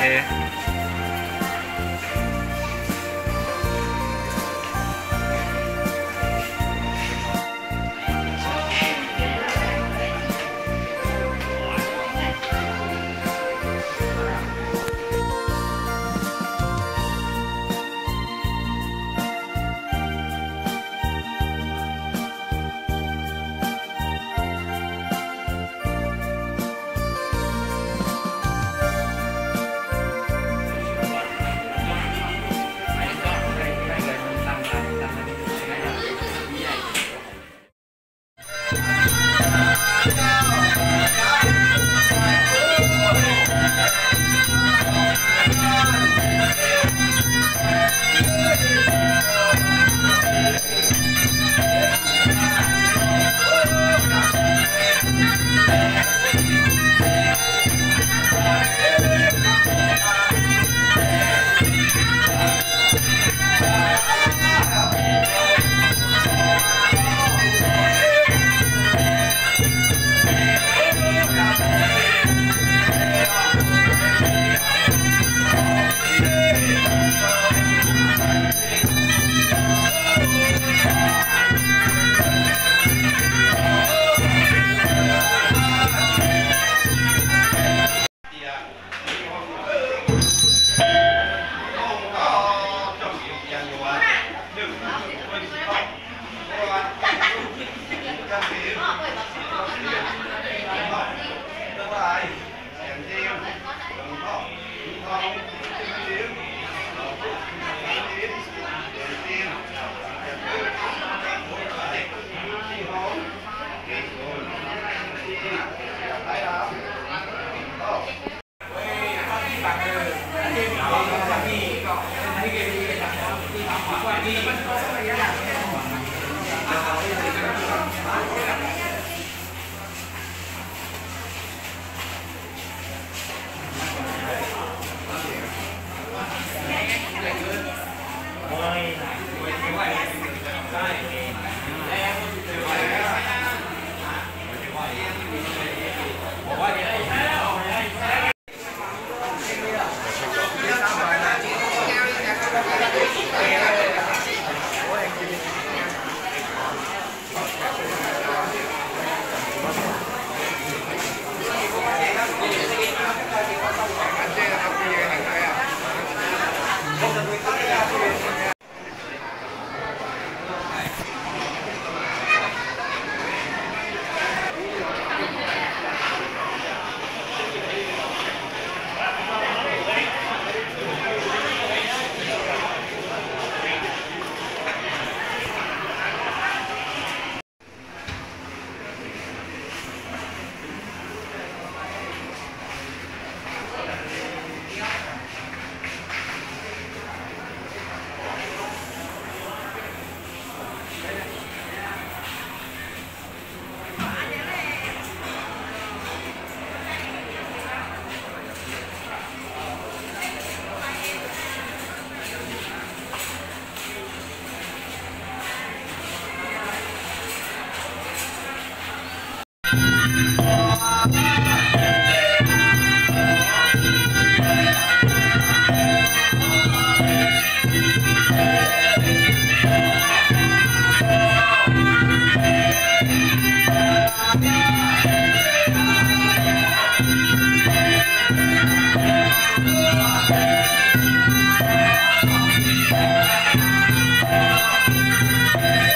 Eh. あっこれだ。 ค Thank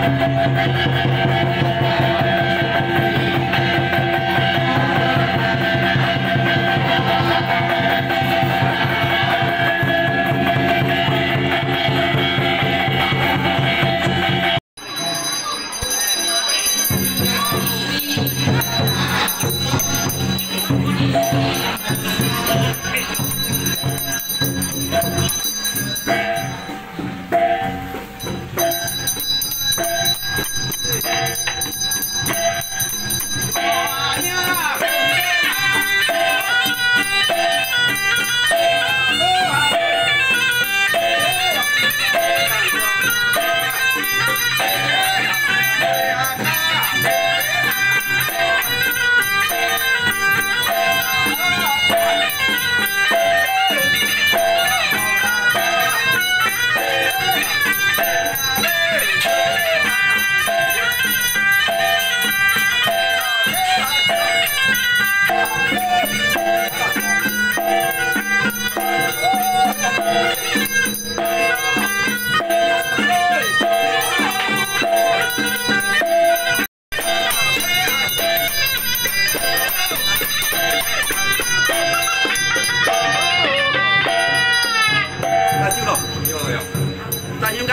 Thank you.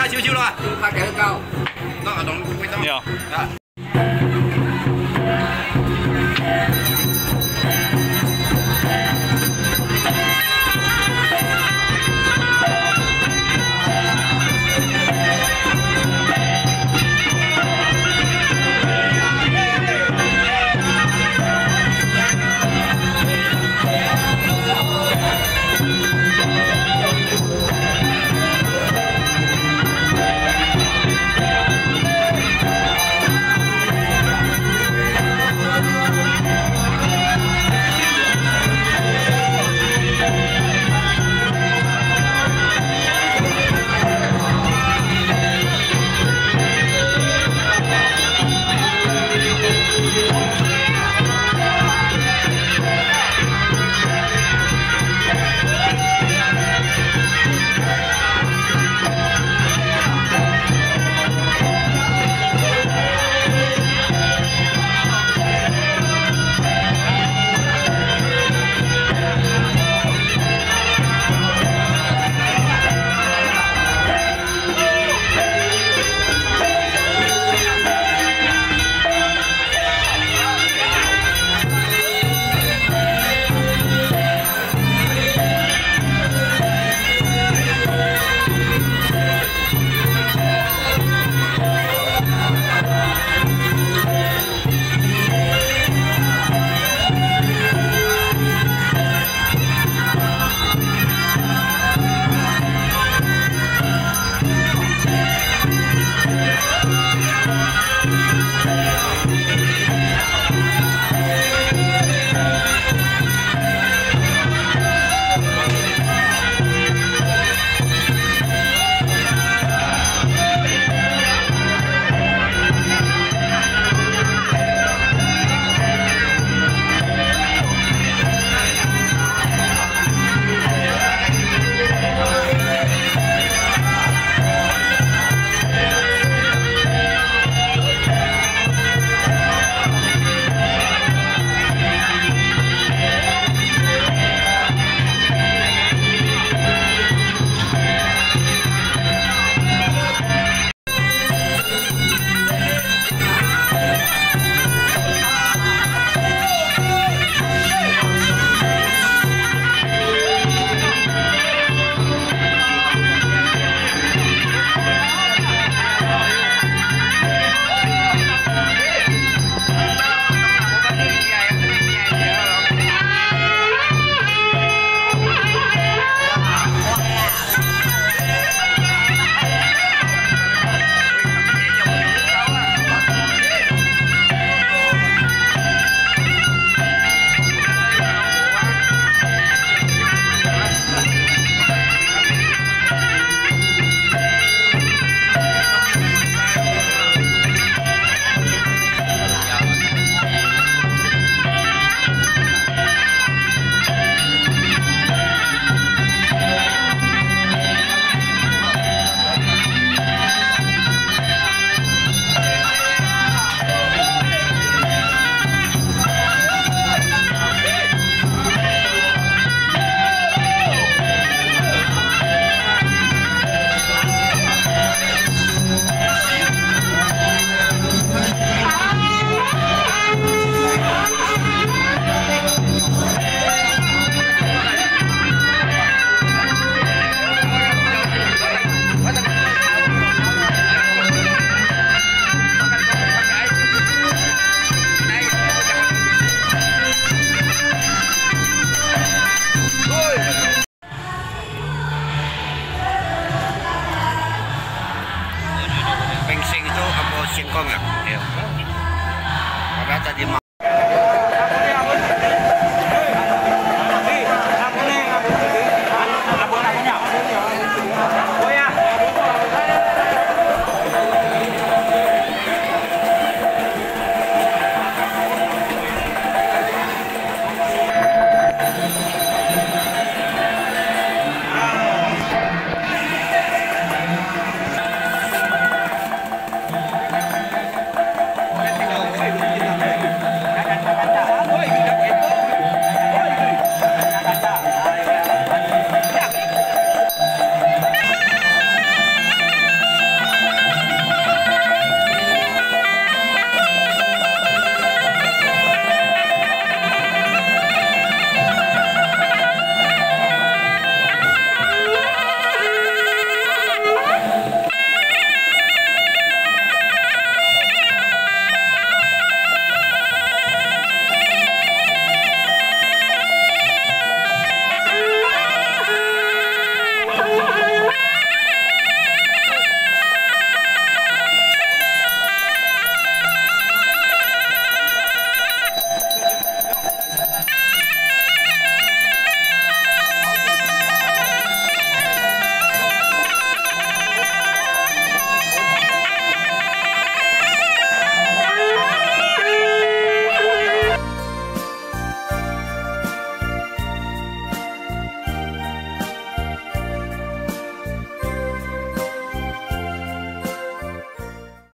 球球了，他给他高，那个浓度味道。